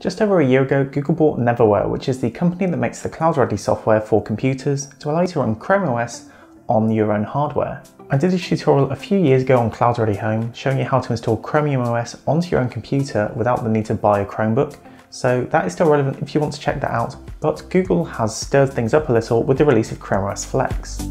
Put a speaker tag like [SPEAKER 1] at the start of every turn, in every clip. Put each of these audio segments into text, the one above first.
[SPEAKER 1] Just over a year ago, Google bought Neverware, which is the company that makes the CloudReady software for computers to allow you to run Chrome OS on your own hardware. I did a tutorial a few years ago on CloudReady Home showing you how to install Chromium OS onto your own computer without the need to buy a Chromebook, so that is still relevant if you want to check that out, but Google has stirred things up a little with the release of Chrome OS Flex.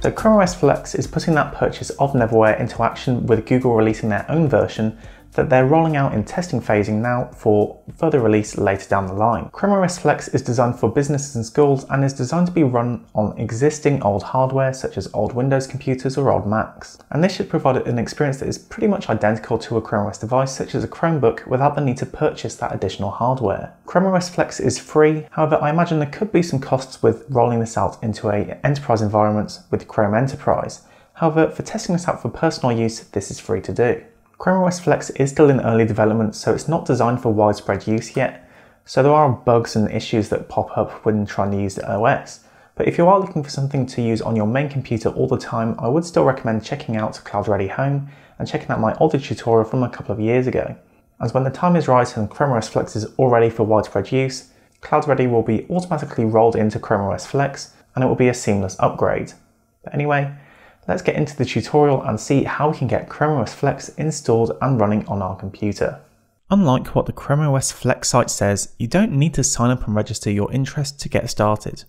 [SPEAKER 1] So Chrome OS Flex is putting that purchase of Neverware into action with Google releasing their own version that they're rolling out in testing phasing now for further release later down the line. Chrome OS Flex is designed for businesses and schools and is designed to be run on existing old hardware such as old Windows computers or old Macs. And this should provide an experience that is pretty much identical to a Chrome OS device such as a Chromebook without the need to purchase that additional hardware. Chrome OS Flex is free, however I imagine there could be some costs with rolling this out into a enterprise environment with Chrome Enterprise. However, for testing this out for personal use, this is free to do. Chrome OS Flex is still in early development, so it's not designed for widespread use yet, so there are bugs and issues that pop up when trying to use the OS. But if you are looking for something to use on your main computer all the time, I would still recommend checking out CloudReady Home and checking out my older tutorial from a couple of years ago. As when the time is right and Chrome OS Flex is all ready for widespread use, CloudReady will be automatically rolled into Chrome OS Flex and it will be a seamless upgrade. But anyway, Let's get into the tutorial and see how we can get Chrome OS Flex installed and running on our computer. Unlike what the Chrome OS Flex site says, you don't need to sign up and register your interest to get started.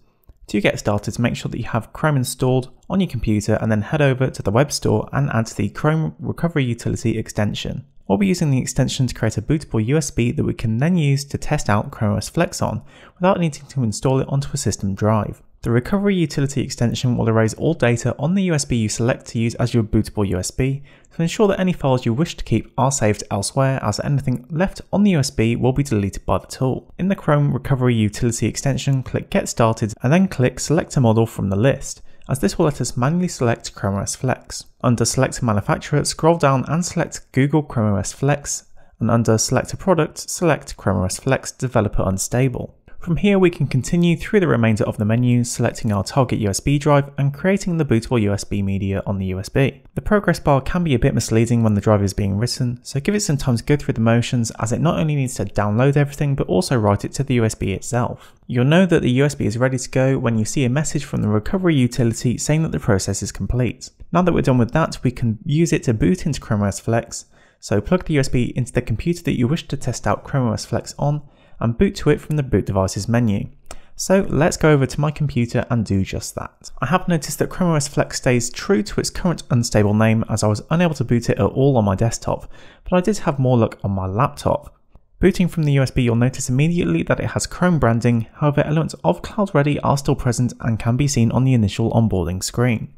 [SPEAKER 1] To get started, make sure that you have Chrome installed on your computer and then head over to the web store and add the Chrome Recovery Utility extension. We'll be using the extension to create a bootable USB that we can then use to test out Chrome OS Flex on without needing to install it onto a system drive. The Recovery Utility extension will erase all data on the USB you select to use as your bootable USB to ensure that any files you wish to keep are saved elsewhere as anything left on the USB will be deleted by the tool. In the Chrome Recovery Utility extension, click Get Started and then click Select a model from the list as this will let us manually select Chrome OS Flex. Under Select a Manufacturer, scroll down and select Google Chrome OS Flex, and under Select a Product, select Chrome OS Flex Developer Unstable. From here we can continue through the remainder of the menu, selecting our target USB drive and creating the bootable USB media on the USB. The progress bar can be a bit misleading when the drive is being written, so give it some time to go through the motions as it not only needs to download everything but also write it to the USB itself. You'll know that the USB is ready to go when you see a message from the recovery utility saying that the process is complete. Now that we're done with that, we can use it to boot into Chrome OS Flex, so plug the USB into the computer that you wish to test out Chrome OS Flex on and boot to it from the boot devices menu. So let's go over to my computer and do just that. I have noticed that Chrome OS Flex stays true to its current unstable name as I was unable to boot it at all on my desktop, but I did have more luck on my laptop. Booting from the USB you'll notice immediately that it has Chrome branding, however elements of CloudReady are still present and can be seen on the initial onboarding screen.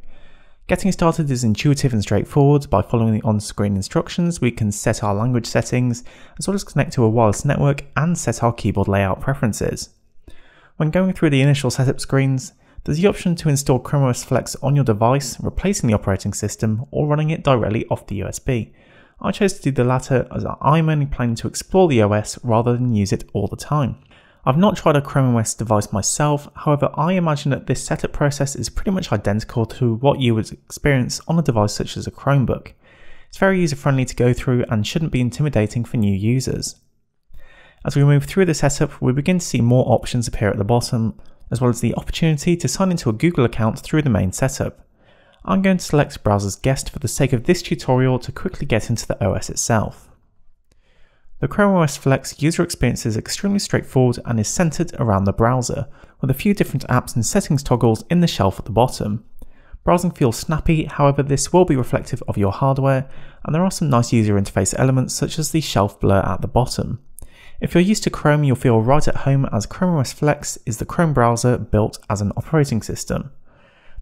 [SPEAKER 1] Getting started is intuitive and straightforward. By following the on-screen instructions, we can set our language settings, as well as connect to a wireless network and set our keyboard layout preferences. When going through the initial setup screens, there's the option to install Chrome OS Flex on your device, replacing the operating system, or running it directly off the USB. I chose to do the latter as I'm only planning to explore the OS rather than use it all the time. I've not tried a Chrome OS device myself, however I imagine that this setup process is pretty much identical to what you would experience on a device such as a Chromebook. It's very user friendly to go through and shouldn't be intimidating for new users. As we move through the setup, we begin to see more options appear at the bottom, as well as the opportunity to sign into a Google account through the main setup. I'm going to select Browse as Guest for the sake of this tutorial to quickly get into the OS itself. The Chrome OS Flex user experience is extremely straightforward and is centered around the browser, with a few different apps and settings toggles in the shelf at the bottom. Browsing feels snappy, however this will be reflective of your hardware, and there are some nice user interface elements such as the shelf blur at the bottom. If you're used to Chrome, you'll feel right at home as Chrome OS Flex is the Chrome browser built as an operating system.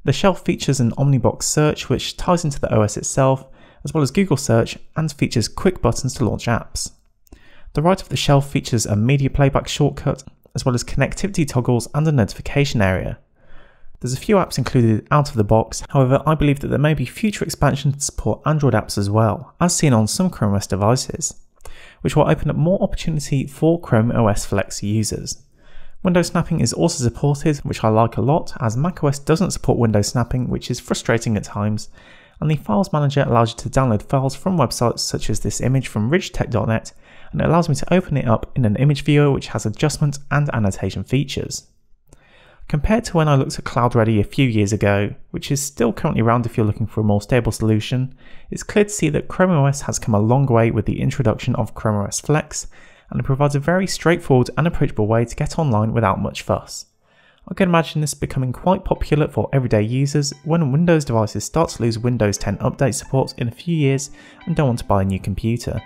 [SPEAKER 1] The shelf features an Omnibox search which ties into the OS itself, as well as Google search and features quick buttons to launch apps. The right of the shelf features a media playback shortcut, as well as connectivity toggles and a notification area. There's a few apps included out of the box, however I believe that there may be future expansion to support Android apps as well, as seen on some Chrome OS devices, which will open up more opportunity for Chrome OS Flex users. Window snapping is also supported, which I like a lot, as macOS doesn't support window snapping, which is frustrating at times, and the Files Manager allows you to download files from websites such as this image from richardtech.net and it allows me to open it up in an image viewer which has adjustment and annotation features. Compared to when I looked at CloudReady a few years ago, which is still currently around if you're looking for a more stable solution, it's clear to see that Chrome OS has come a long way with the introduction of Chrome OS Flex, and it provides a very straightforward and approachable way to get online without much fuss. I can imagine this becoming quite popular for everyday users when Windows devices start to lose Windows 10 update support in a few years and don't want to buy a new computer.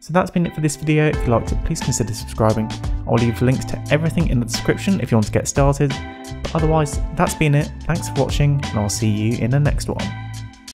[SPEAKER 1] So that's been it for this video. If you liked it, please consider subscribing. I'll leave links to everything in the description if you want to get started. But otherwise, that's been it. Thanks for watching, and I'll see you in the next one.